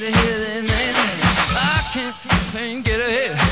get ahead and I can't get ahead.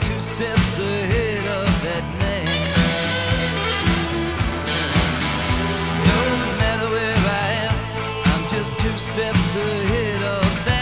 two steps ahead of that man. No matter where I am, I'm just two steps ahead of that.